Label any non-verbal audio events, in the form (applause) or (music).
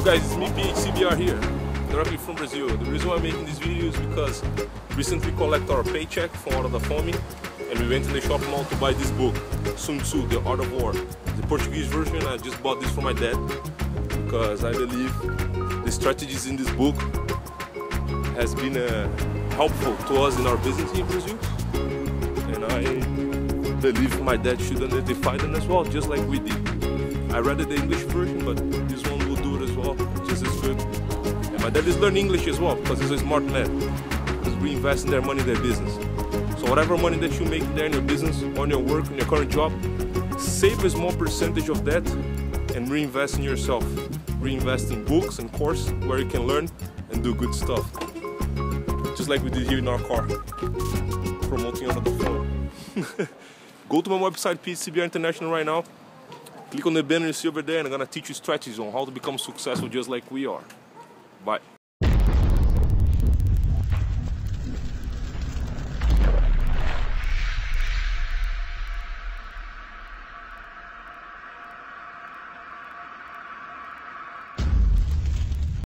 guys, it's me PHCBR here, directly from Brazil. The reason why I'm making this video is because recently collect our paycheck from out of the Fome and we went to the shopping mall to buy this book, Sun Tzu, The Art of War. The Portuguese version, I just bought this for my dad because I believe the strategies in this book has been uh, helpful to us in our business here in Brazil. And I believe my dad should identify them as well, just like we did. I read the English version, but this one will do it as well, just as good. And my dad is learning English as well, because he's a smart man. He's reinvesting their money in their business. So whatever money that you make there in your business, on your work, in your current job, save a small percentage of that and reinvest in yourself. Reinvest in books and course where you can learn and do good stuff. Just like we did here in our car, promoting under the phone. (laughs) Go to my website, PCBR International right now. Click on the banner you see over there and I'm gonna teach you strategies on how to become successful just like we are. Bye.